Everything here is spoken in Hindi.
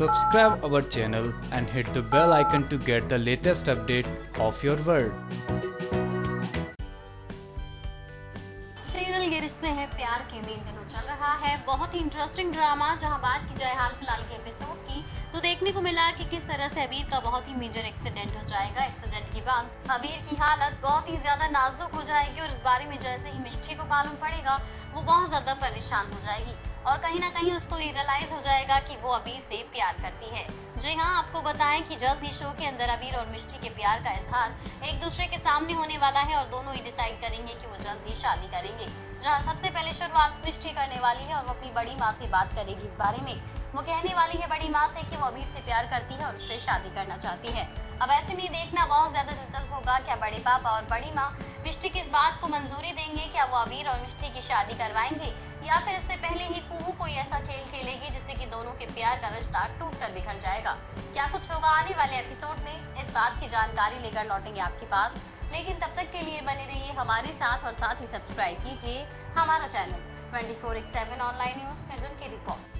Subscribe our channel and hit the bell icon to get the latest update of your world. Serial ये रिश्ते हैं, प्यार के में इन दिनों चल रहा है। बहुत ही इंटरेस्टिंग ड्रामा जहाँ बात की जाए हाल फ़िलहाल के एपिसोड की। तो देखने को मिला कि किस तरह से अबीर का बहुत ही मेजर एक्सीडेंट हो जाएगा एक्सीडेंट के बाद अबीर की हालत बहुत ही ज़्यादा नाजुक हो जाएगी और इस बारे में जैसे ही मिष्टी को मालूम पड़ेगा, वो बहुत ज़्यादा परेशान हो जाएगी। और कहीं ना कहीं उसको रियलाइज़ हो जाएगा कि वो अबीर से प्यार करती है। जी हाँ आपको बताएँ कि जल्द ही शो के अंदर अबीर और मिष्टी के प्यार का इजहार एक दूसरे के सामने होने वाला है और दोनों ही डिसाइड करेंगे कि वो जल्द ही शादी करेंगे। जहाँ सबसे पहले शुरुआत मिष्टी करने वाली है और वो अपनी बड़ी माँ से बात करेगी इस बारे में। वो कहने वाली है बड़ी माँ से कि वो अबीर से प्यार करती है और उससे शादी करना चाहती है। अब ऐसे में देखना बहुत ज़्यादा होगा, क्या बड़े पापा और बड़ी माँ मिष्टी की इस बात को मंजूरी देंगे क्या वो अबीर और मिष्टी की शादी करवाएँगे, या फिर इससे पहले ही कुहू कोई ऐसा खेल खेलेगी जिससे कि दोनों के प्यार का रिश्ता टूट कर बिखर जाएगा। क्या कुछ होगा आने वाले एपिसोड में? इस बात की जानकारी लेकर लौटेंगे आपके पास। लेकिन तब तक के लिए बने रहिए हमारे साथ और साथ ही सब्सक्राइब कीजिए हमारा channel twenty four online news Prism की report.